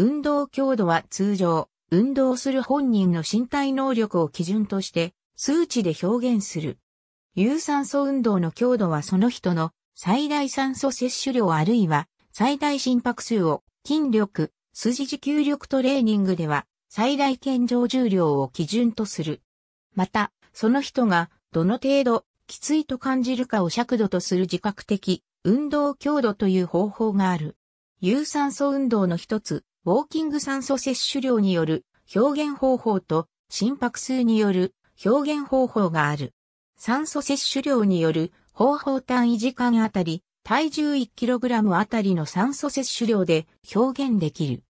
運動強度は通常、運動する本人の身体能力を基準として数値で表現する。有酸素運動の強度はその人の最大酸素摂取量あるいは最大心拍数を筋力、筋持久力トレーニングでは最大健常重量を基準とする。また、その人がどの程度きついと感じるかを尺度とする自覚的運動強度という方法がある。有酸素運動の一つ、ウォーキング酸素摂取量による表現方法と心拍数による表現方法がある。酸素摂取量による方法単位時間あたり、体重 1kg あたりの酸素摂取量で表現できる。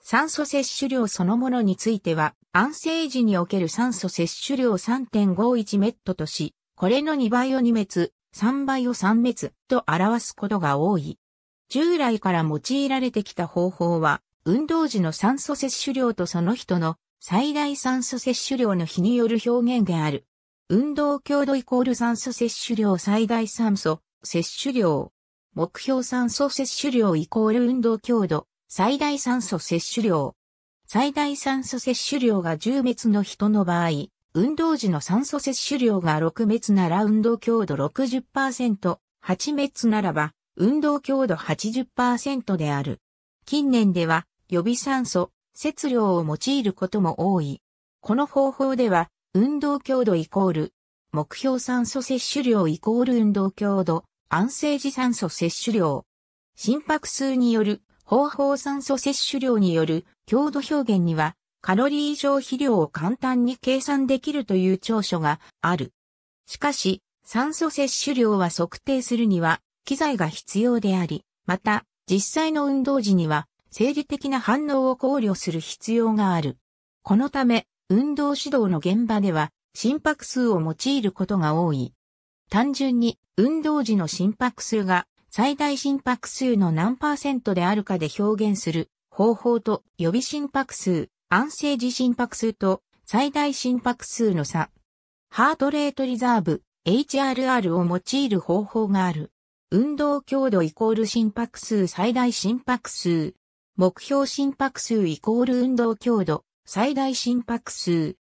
酸素摂取量そのものについては、安静時における酸素摂取量3.51メットとし、これの2倍を2滅、3倍を3滅と表すことが多い。従来から用いられてきた方法は、運動時の酸素摂取量とその人の最大酸素摂取量の比による表現である。運動強度イコール酸素摂取量最大酸素摂取量。目標酸素摂取量イコール運動強度最大酸素摂取量。最大酸素摂取量が10滅の人の場合、運動時の酸素摂取量が6滅なら運動強度60%、8滅ならば運動強度80%である。近年では予備酸素、摂量を用いることも多い。この方法では運動強度イコール目標酸素摂取量イコール運動強度、安静時酸素摂取量。心拍数による方法酸素摂取量による強度表現にはカロリー消費量を簡単に計算できるという長所がある。しかし、酸素摂取量は測定するには機材が必要であり、また、実際の運動時には、生理的な反応を考慮する必要がある。このため、運動指導の現場では、心拍数を用いることが多い。単純に、運動時の心拍数が、最大心拍数の何パーセントであるかで表現する方法と予備心拍数、安静時心拍数と最大心拍数の差。ハートレートリザーブ、HRR を用いる方法がある。運動強度イコール心拍数最大心拍数。目標心拍数イコール運動強度最大心拍数。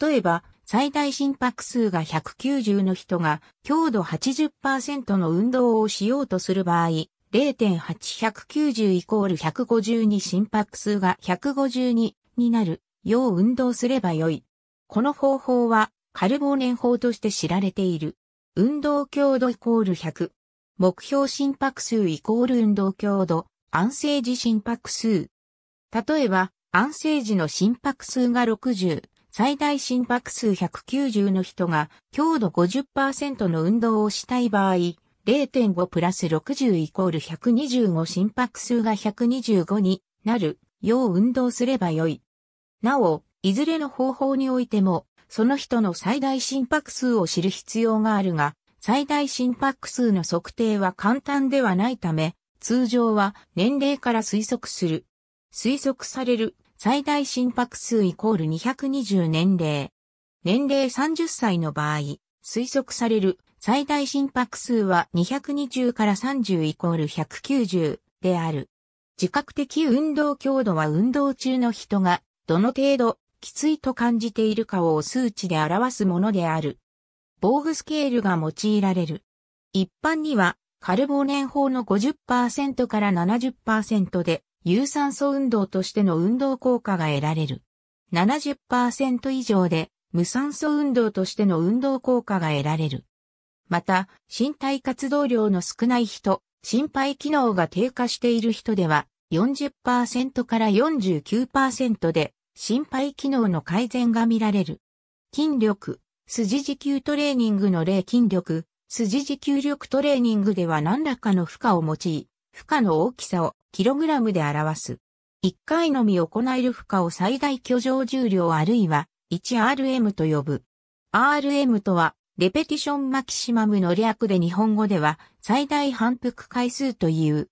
例えば、最大心拍数が190の人が強度80%の運動をしようとする場合、0.8190イコール152心拍数が152になるよう運動すればよい。この方法はカルボーネン法として知られている。運動強度イコール100。目標心拍数イコール運動強度、安静時心拍数。例えば、安静時の心拍数が60、最大心拍数190の人が強度50%の運動をしたい場合、0.5プラス60イコール125心拍数が125になるよう運動すればよい。なお、いずれの方法においても、その人の最大心拍数を知る必要があるが、最大心拍数の測定は簡単ではないため、通常は年齢から推測する。推測される最大心拍数イコール220年齢。年齢30歳の場合、推測される最大心拍数は220から30イコール190である。自覚的運動強度は運動中の人がどの程度きついと感じているかを数値で表すものである。防具スケールが用いられる。一般には、カルボーネン法の50%から70%で、有酸素運動としての運動効果が得られる。70%以上で、無酸素運動としての運動効果が得られる。また、身体活動量の少ない人、心肺機能が低下している人では、40%から49%で、心肺機能の改善が見られる。筋力、筋持久トレーニングの例筋力、筋持久力トレーニングでは何らかの負荷を用い、負荷の大きさをキログラムで表す。1回のみ行える負荷を最大居上重量あるいは 1RM と呼ぶ。RM とは、レペティションマキシマムの略で日本語では最大反復回数という。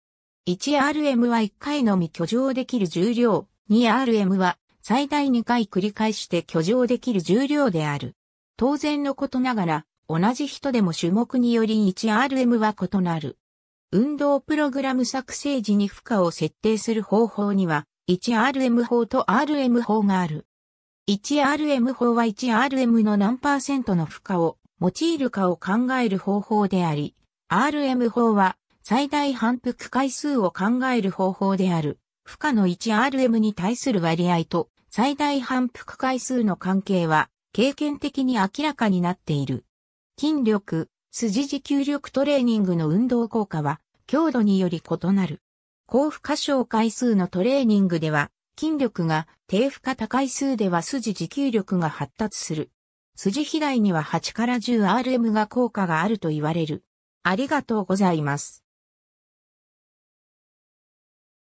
1RM は1回のみ居上できる重量、2RM は最大2回繰り返して居上できる重量である。当然のことながら、同じ人でも種目により 1RM は異なる。運動プログラム作成時に負荷を設定する方法には、1RM 法と RM 法がある。1RM 法は 1RM の何パーセントの負荷を用いるかを考える方法であり、RM 法は最大反復回数を考える方法である。負荷の 1RM に対する割合と最大反復回数の関係は経験的に明らかになっている。筋力、筋持久力トレーニングの運動効果は強度により異なる。高負荷症回数のトレーニングでは筋力が低負荷高い数では筋持久力が発達する。筋肥大には8から 10RM が効果があると言われる。ありがとうございます。